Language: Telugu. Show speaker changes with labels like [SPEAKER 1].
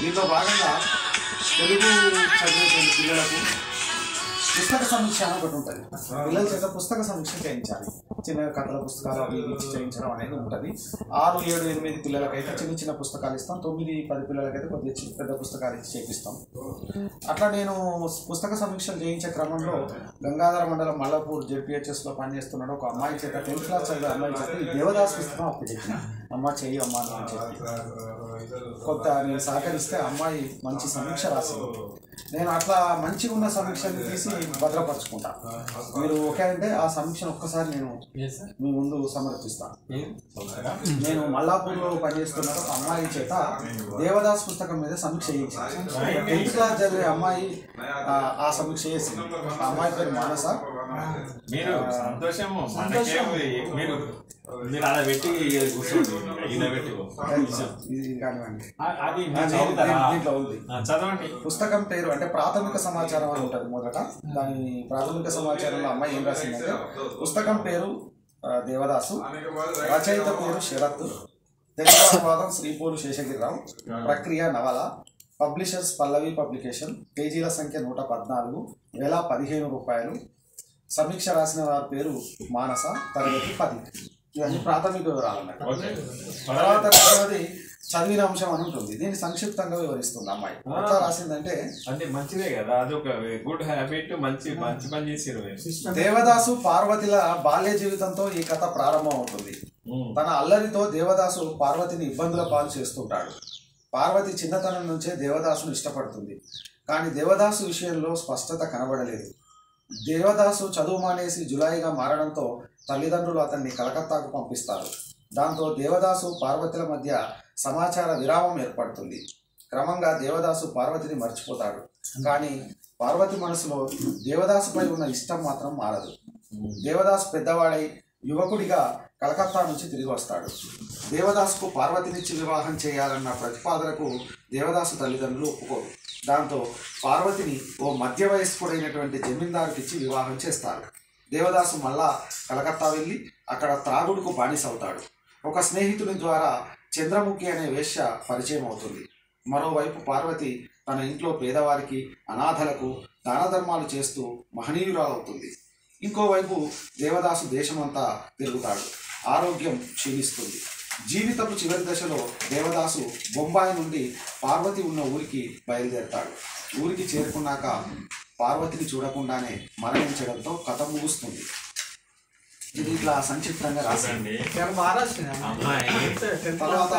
[SPEAKER 1] దీంతో భాగంగా తెలుగు చదివేటువంటి పిల్లలకు పుస్తక సమీక్ష అని ఒకటి ఉంటుంది. పిల్లల చేత పుస్తక సమీక్ష చేయించాలి. చిన్న కథల పుస్తకాలు అవి చేయించడం అనేది ఉంటుంది. ఆరు ఏడు ఎనిమిది పిల్లలకైతే చిన్న చిన్న పుస్తకాలు ఇస్తాం. తొమ్మిది పది పిల్లలకైతే కొద్దిగా చిన్న పెద్ద పుస్తకాలు ఇచ్చి చేపిస్తాం. అట్లా నేను పుస్తక సమీక్షలు చేయించే క్రమంలో గంగాధర మండలం మల్లపూర్ జెడ్పిహెచ్ఎస్లో పనిచేస్తున్నాడు. ఒక అమ్మాయి చేత టెన్త్ క్లాస్ చదివే అమ్మాయి చేత దేవదాస్ పుస్తకం అప్పు అమ్మ చెయ్యి అమ్మ అని చెప్పి. కొంత నేను సహకరిస్తే అమ్మాయి మంచి సమీక్ష రాసింది. నేను అట్లా మంచిగా ఉన్న సమీక్షని తీసి భద్రపరచుకుంటా. మీరు ఓకే అంటే ఆ సమీక్షను ఒక్కసారి నేను మీ ముందు సమర్పిస్తాను నేను మల్లాపూర్లో పనిచేస్తున్న ఒక అమ్మాయి చేత దేవదాస్ పుస్తకం మీద సమీక్ష చేయించాను. టెన్త్ క్లాస్ చదివే అమ్మాయి ఆ, సమీక్ష చేసింది? ఆ అమ్మాయి పేరు మానస.
[SPEAKER 2] మీరు సంతోషము మనకేమి మీరు మీరు అలా పెట్టి చదవండి.
[SPEAKER 1] పుస్తకం పేరు అంటే ప్రాథమిక సమాచారం అని ఉంటుంది మొదట. దాని ప్రాథమిక సమాచారంలో అమ్మాయి ఏం రాసిందంటే పుస్తకం పేరు దేవదాసు రచయిత పేరు శరత్ తెలుగు అనువాదం శ్రీపూరు శేషగిరిరావు ప్రక్రియ నవల పబ్లిషర్స్ పల్లవి పబ్లికేషన్ పేజీల సంఖ్య నూట పద్నాలుగు వేల పదిహేను రూపాయలు. సమీక్ష రాసిన వారి పేరు మానస తరగతి పది. ఇవన్నీ ప్రాథమిక వివరాలు అన్నట్టు తర్వాత రెండవది చదివిన అంశం అని ఉంటుంది. దీన్ని సంక్షిప్తంగా వివరిస్తుంది అమ్మాయి. ఎట్లా రాసిందంటే
[SPEAKER 2] అంటే మంచిదే కదా. అది ఒక గుడ్ హ్యాబిట్ మంచి మంచి పని మీరు.
[SPEAKER 1] దేవదాసు పార్వతిల బాల్య జీవితంతో ఈ కథ ప్రారంభం అవుతుంది. తన అల్లరితో దేవదాసు పార్వతిని ఇబ్బందుల పాలు చేస్తుంటాడు. పార్వతి చిన్నతనం నుంచే దేవదాసును ఇష్టపడుతుంది. కానీ దేవదాసు విషయంలో స్పష్టత కనబడలేదు. దేవదాసు చదువు మానేసి జులాయిగా మారడంతో తల్లిదండ్రులు అతన్ని కలకత్తాకు పంపిస్తారు. దాంతో దేవదాసు పార్వతుల మధ్య సమాచార విరామం ఏర్పడుతుంది. క్రమంగా దేవదాసు పార్వతిని మర్చిపోతాడు. కానీ పార్వతి మనసులో దేవదాసుపై ఉన్న ఇష్టం మాత్రం మారదు. దేవదాసు పెద్దవాడై యువకుడిగా కలకత్తా నుంచి తిరిగి వస్తాడు. దేవదాసుకు పార్వతినిచ్చి వివాహం చేయాలన్న ప్రతిపాదనకు దేవదాసు తల్లిదండ్రులు ఒప్పుకోరు. దాంతో పార్వతిని ఓ మధ్య వయస్కుడైనటువంటి జమీందారుకిచ్చి వివాహం చేస్తారు. దేవదాసు మళ్ళా కలకత్తా వెళ్ళి అక్కడ త్రాగుడుకు బానిసవుతాడు ఒక స్నేహితుని ద్వారా చంద్రముఖి అనే వేశ్య పరిచయం అవుతుంది. మరోవైపు పార్వతి తన ఇంట్లో పేదవారికి అనాథలకు దానధర్మాలు చేస్తూ మహనీయురాలవుతుంది ఇంకోవైపు దేవదాసు దేశమంతా తిరుగుతాడు. ఆరోగ్యం క్షీణిస్తుంది. జీవితపు చివరి దశలో దేవదాసు బొంబాయి నుండి పార్వతి ఉన్న ఊరికి బయలుదేరతాడు. ఊరికి చేరుకున్నాక పార్వతిని చూడకుండానే మరణించడంతో కథ ముగుస్తుంది. ఇది ఇట్లా సంక్షిప్తంగా రాసింది. తర్వాత